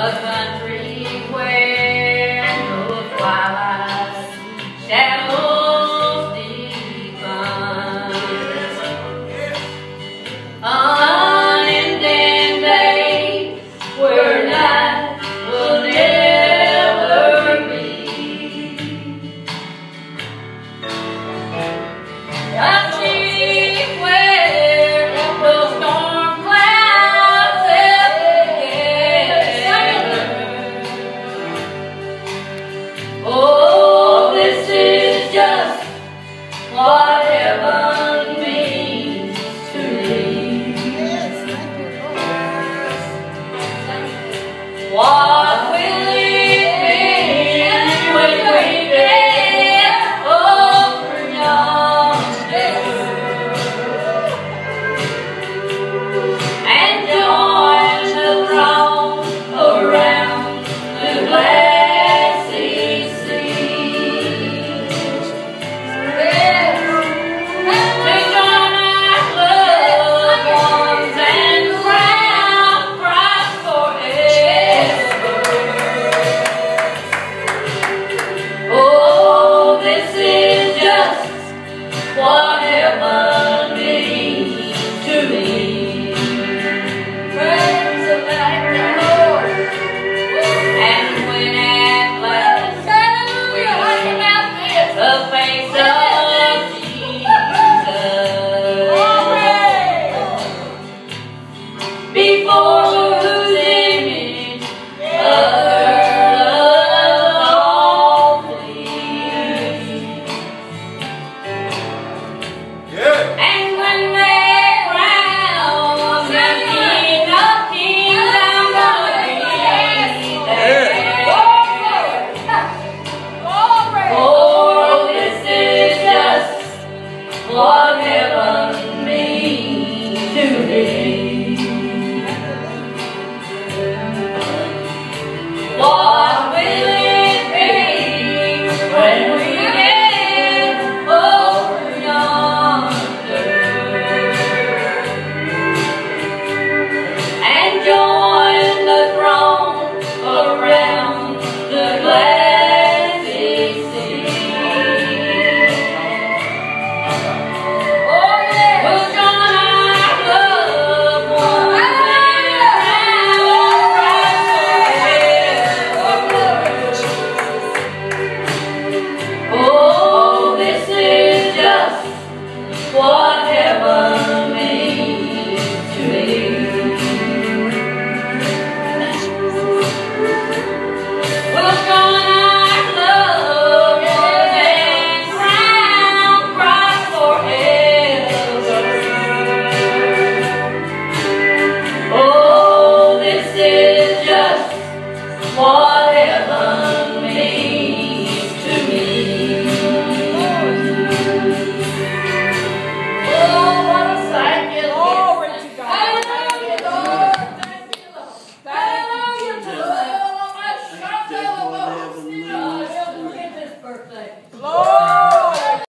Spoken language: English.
But